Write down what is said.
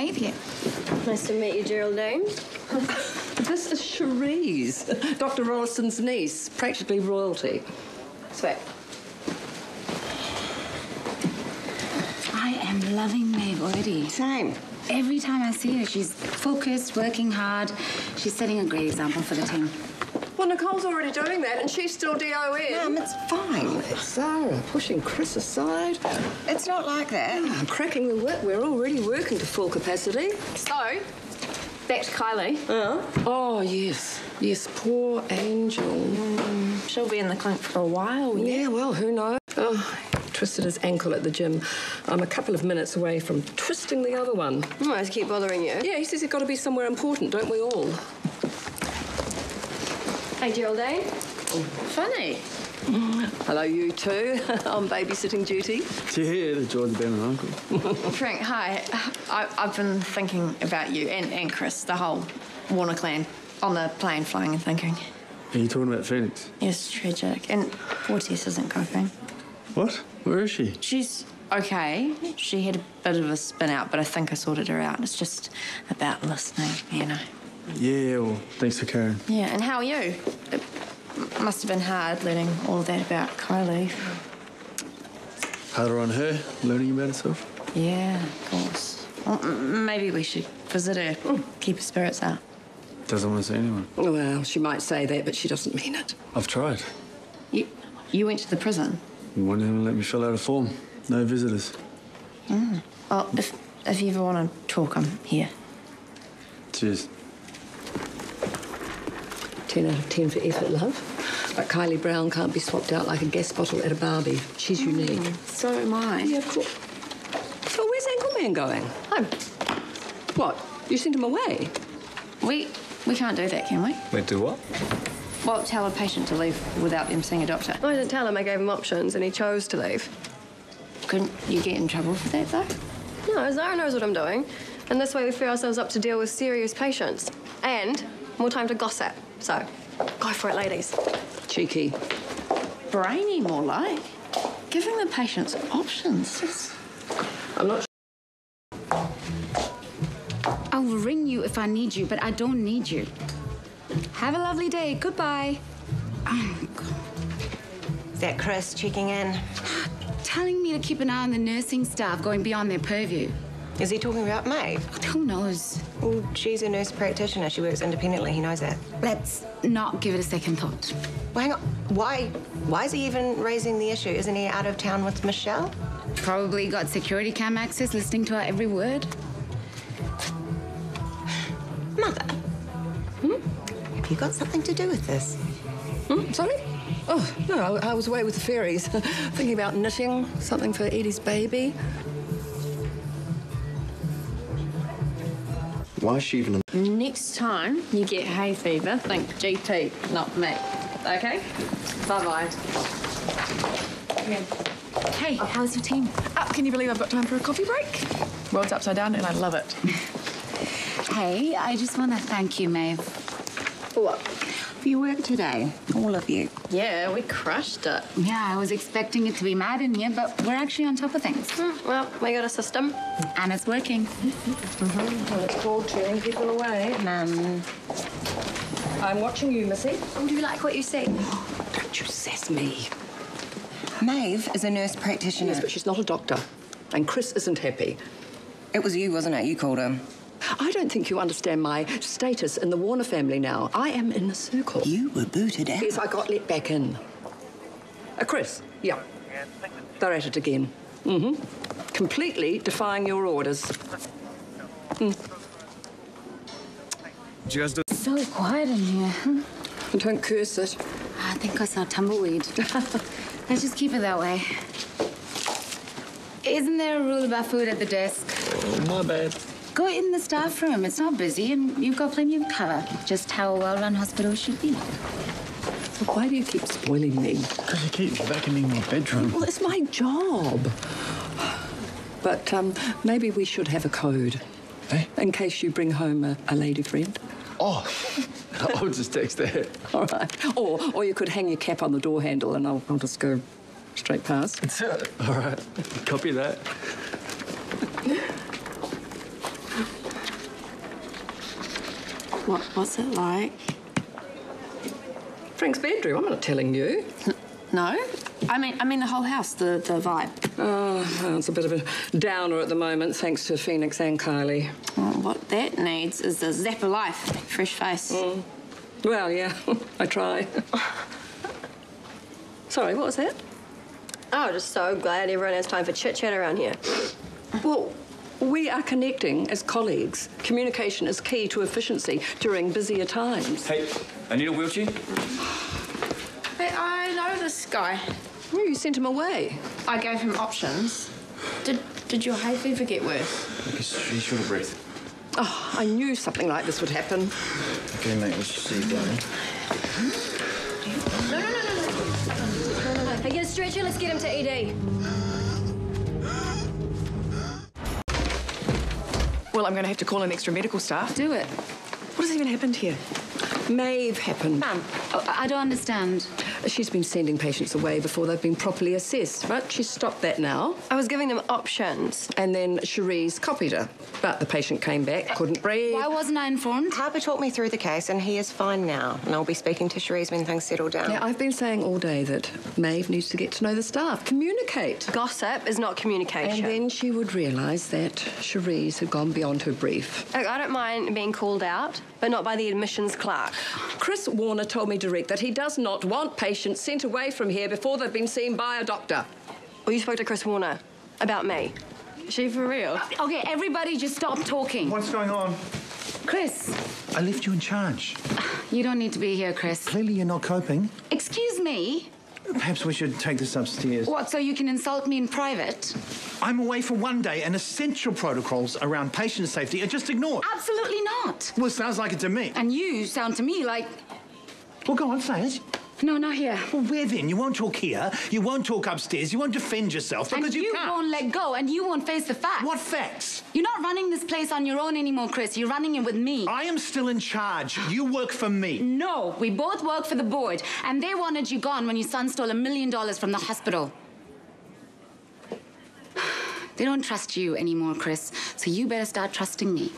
Maeve here. Nice to meet you, Geraldine. This is Cherise, Dr. Rolleston's niece, practically royalty. Sweet. I am loving Maeve already. Same. Every time I see her, she's focused, working hard. She's setting a great example for the team. Well, Nicole's already doing that, and she's still DON. Mum, it's fine. It's Sarah pushing Chris aside. It's not like that. Ah, I'm cracking the whip. We're already working to full capacity. So, back to Kylie. Uh-huh. Oh, yes. Yes, poor Angel. Mm. She'll be in the clink for a while. Yeah, well, who knows? Oh, twisted his ankle at the gym. I'm a couple of minutes away from twisting the other one. Oh, Always keep bothering you. Yeah, he says he's got to be somewhere important, don't we all? Hey, Geraldine. Funny. Hello, you two. on babysitting duty. Yeah, the George Ben and Uncle. Frank, hi. I, I've been thinking about you and, and Chris, the whole Warner clan, on the plane flying and thinking. Are you talking about Phoenix? Yes, tragic. And Fortis isn't coping. What? Where is she? She's okay. She had a bit of a spin out, but I think I sorted her out. It's just about listening, you know. Yeah, well, thanks for caring. Yeah, and how are you? It must have been hard learning all that about Kylie. Harder on her, learning about herself. Yeah, of course. Well, maybe we should visit her, keep her spirits up. Doesn't want to see anyone. Well, she might say that, but she doesn't mean it. I've tried. You, you went to the prison. You won't even let me fill out a form. No visitors. Mm. Well, if, if you ever want to talk, I'm here. Cheers. 10 out of 10 for effort, love. But Kylie Brown can't be swapped out like a gas bottle at a Barbie. She's mm, unique. So am I. Yeah, of course. So where's Ankle Man going? Home. What? You sent him away? We, we can't do that, can we? We do what? Well, tell a patient to leave without them seeing a doctor. I didn't tell him I gave him options and he chose to leave. Couldn't you get in trouble for that, though? No, Zara knows what I'm doing. And this way we free ourselves up to deal with serious patients. And more time to gossip. So, go for it, ladies. Cheeky. Brainy, more like. Giving the patients options. I'm not sure. I'll ring you if I need you, but I don't need you. Have a lovely day. Goodbye. Oh, God. Is that Chris checking in? Telling me to keep an eye on the nursing staff going beyond their purview. Is he talking about Maeve? Who knows? Well, she's a nurse practitioner. She works independently. He knows that. Let's not give it a second thought. Well, hang on. Why? Why is he even raising the issue? Isn't he out of town with Michelle? Probably got security cam access listening to our every word. Mother. Hmm? Have you got something to do with this? Hmm? Sorry? Oh, no, I, I was away with the fairies. Thinking about knitting, something for Eddie's baby. Why is she even Next time you get hay fever, think GP, not me. Okay? Bye bye. Hey, how's your team? Oh, can you believe I've got time for a coffee break? World's upside down and I love it. Hey, I just want to thank you, Maeve. For what? For your work today, all of you. Yeah, we crushed it. Yeah, I was expecting it to be mad in here, but we're actually on top of things. Hmm, well, we got a system. And it's working. It's called turning people away. Mum. I'm watching you, Missy. Oh, do you like what you see? Don't you sass me. Maeve is a nurse practitioner. Yes, but she's not a doctor. And Chris isn't happy. It was you, wasn't it? You called him. I don't think you understand my status in the Warner family now. I am in the circle. You were booted out. Yes, I got let back in. Uh, Chris, yeah. They're at it again. Mm-hmm. Completely defying your orders. Did you guys do? So quiet in here. And don't curse it. I think I saw tumbleweed. Let's just keep it that way. Isn't there a rule about food at the desk? Oh, my bad. Go in the staff room. It's not busy, and you've got plenty of cover. Just how a well-run hospital should be. So why do you keep spoiling me? Because you keep vacuuming my bedroom. Well, it's my job. But um, maybe we should have a code. Hey? In case you bring home a, a lady friend. Oh, I'll just text that. All right. Or, or you could hang your cap on the door handle and I'll, I'll just go straight past. All right. Copy that. What, what's it like? Frank's bedroom, I'm not telling you. No? I mean, I mean the whole house, the, the vibe. Oh, well, it's a bit of a downer at the moment, thanks to Phoenix and Kylie. Well, what that needs is a zap of life, fresh face. Mm. Well, yeah, I try. Sorry, what was that? Oh, just so glad everyone has time for chit chat around here. Well, we are connecting as colleagues. Communication is key to efficiency during busier times. Hey, I need a wheelchair. Hey, I know this guy. Oh, you sent him away. I gave him options. Did did your hay fever get worse? He's short of breath. Oh, I knew something like this would happen. Okay, mate, let's see, darling. No, no, no, no, no. No, no, no. Hey, get a stretcher. Let's get him to ED. Well, I'm going to have to call in extra medical staff. Do it. What has even happened here? Maeve happened. Oh, I don't understand. She's been sending patients away before they've been properly assessed, but she's stopped that now. I was giving them options. And then Cherise copied her. But the patient came back, couldn't breathe. Why wasn't I informed? Harper talked me through the case, and he is fine now. And I'll be speaking to Cherise when things settle down. Now, I've been saying all day that Maeve needs to get to know the staff, communicate. Gossip is not communication. And then she would realise that Cherise had gone beyond her brief. Look, I don't mind being called out, but not by the admissions clerk. Chris Warner told me direct that he does not want patients sent away from here before they've been seen by a doctor. Well, you spoke to Chris Warner about me. Is She for real? Okay, everybody just stop talking. What's going on? Chris, I left you in charge. you don't need to be here, Chris. Clearly, you're not coping. Excuse me? Perhaps we should take this upstairs. What, so you can insult me in private? I'm away for one day, and essential protocols around patient safety are just ignored. Absolutely not. Well, sounds like it to me. And you sound to me like. Well, go on, say it. No, not here. Well, where then? You won't talk here. You won't talk upstairs. You won't defend yourself because and you, can't. won't let go, and you won't face the facts. What facts? You're not running this place on your own anymore, Chris. You're running it with me. I am still in charge. You work for me. No, we both work for the board, and they wanted you gone when your son stole a million dollars from the hospital. They don't trust you anymore, Chris, so you better start trusting me.